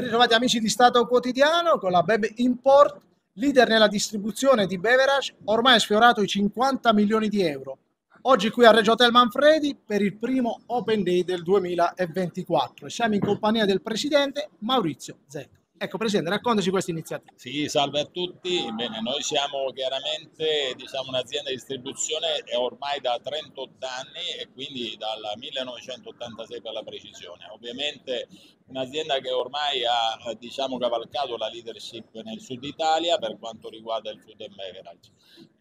Ben ritrovati amici di Stato Quotidiano con la Beb Import, leader nella distribuzione di beverage, ormai sfiorato i 50 milioni di euro. Oggi qui a Reggio Hotel Manfredi per il primo Open Day del 2024. Siamo in compagnia del presidente Maurizio Zecca. Ecco Presidente, raccontaci questa iniziativa. Sì, salve a tutti. Bene, noi siamo chiaramente diciamo, un'azienda di distribuzione ormai da 38 anni e quindi dal 1986 per la precisione. Ovviamente un'azienda che ormai ha diciamo, cavalcato la leadership nel sud Italia per quanto riguarda il food and beverage.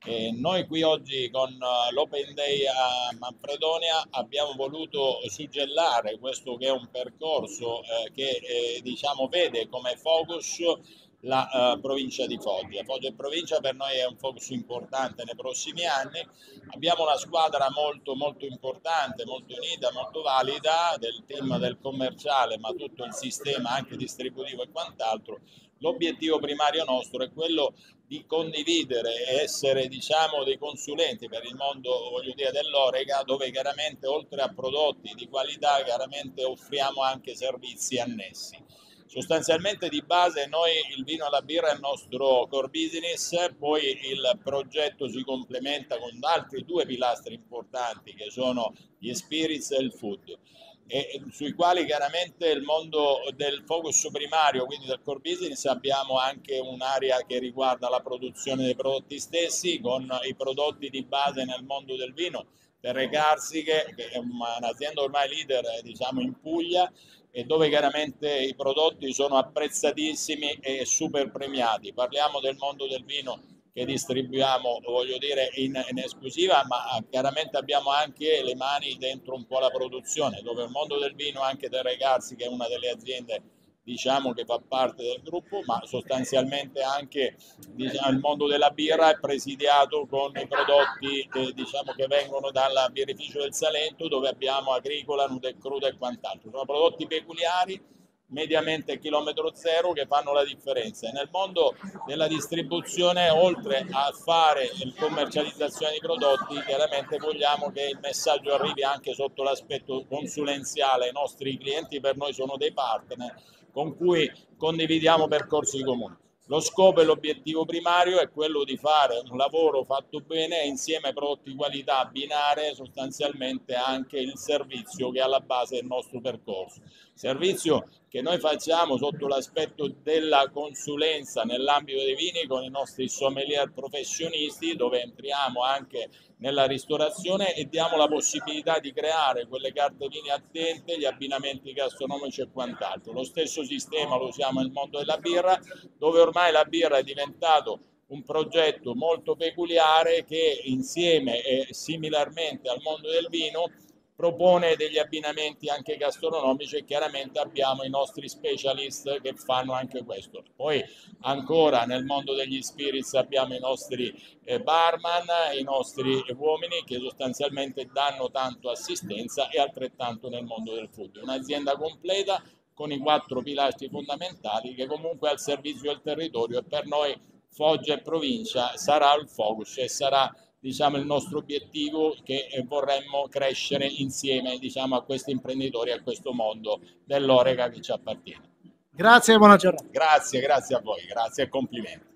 E noi qui oggi con uh, l'Open Day a Manfredonia abbiamo voluto suggellare questo che è un percorso eh, che eh, diciamo, vede come focus la uh, provincia di Foggia. Foggia e provincia per noi è un focus importante nei prossimi anni. Abbiamo una squadra molto molto importante, molto unita, molto valida del team del commerciale, ma tutto il sistema anche distributivo e quant'altro. L'obiettivo primario nostro è quello di condividere e essere diciamo dei consulenti per il mondo voglio dire dell'Orega dove chiaramente oltre a prodotti di qualità chiaramente offriamo anche servizi annessi sostanzialmente di base noi il vino e la birra è il nostro core business poi il progetto si complementa con altri due pilastri importanti che sono gli spirits e il food e sui quali chiaramente il mondo del focus primario, quindi del core business, abbiamo anche un'area che riguarda la produzione dei prodotti stessi con i prodotti di base nel mondo del vino. Terre Carsiche, che è un'azienda ormai leader diciamo, in Puglia e dove chiaramente i prodotti sono apprezzatissimi e super premiati. Parliamo del mondo del vino che distribuiamo, voglio dire, in, in, esclusiva, ma chiaramente abbiamo anche le mani dentro un po' la produzione, dove il mondo del vino, anche del Regazzi, che è una delle aziende diciamo che fa parte del gruppo, ma sostanzialmente anche diciamo, il mondo della birra è presidiato con i prodotti eh, diciamo, che vengono dal birrificio del Salento, dove abbiamo agricola, nude cruda e quant'altro. Sono prodotti peculiari mediamente chilometro zero che fanno la differenza. nel mondo della distribuzione, oltre a fare commercializzazione di prodotti, chiaramente vogliamo che il messaggio arrivi anche sotto l'aspetto consulenziale ai nostri clienti, per noi sono dei partner con cui condividiamo percorsi comuni. Lo scopo e l'obiettivo primario è quello di fare un lavoro fatto bene e insieme ai prodotti di qualità abbinare sostanzialmente anche il servizio che è alla base del nostro percorso. Servizio che noi facciamo sotto l'aspetto della consulenza nell'ambito dei vini con i nostri sommelier professionisti dove entriamo anche nella ristorazione e diamo la possibilità di creare quelle carte vini attente, gli abbinamenti gastronomici e quant'altro. Lo stesso sistema lo usiamo nel mondo della birra dove ormai la birra è diventato un progetto molto peculiare che insieme e similarmente al mondo del vino propone degli abbinamenti anche gastronomici e chiaramente abbiamo i nostri specialist che fanno anche questo. Poi ancora nel mondo degli spirits abbiamo i nostri eh, barman, i nostri uomini che sostanzialmente danno tanto assistenza e altrettanto nel mondo del food. Un'azienda completa con i quattro pilastri fondamentali che comunque al servizio del territorio e per noi Foggia e provincia sarà il focus e sarà diciamo, il nostro obiettivo che vorremmo crescere insieme diciamo, a questi imprenditori, a questo mondo dell'Orega che ci appartiene. Grazie e buona giornata. Grazie, grazie a voi, grazie e complimenti.